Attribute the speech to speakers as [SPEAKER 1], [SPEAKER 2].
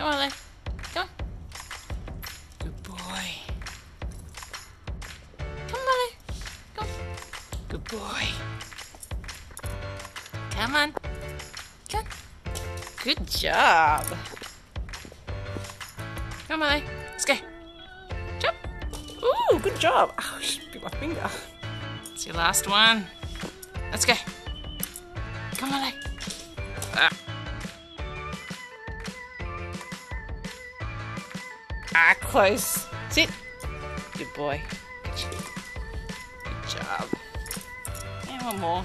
[SPEAKER 1] Come on, Lay. Come on. Good boy. Come on. Come on. Good boy. Come on. Come on. Good job. Come on. Let's go. Jump. Ooh, good job. Oh, I should bit my finger. It's your last one. Let's go. Come on, Lay. Ah. Ah, close. Sit. Good boy. Good job. And one more.